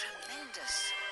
Tremendous.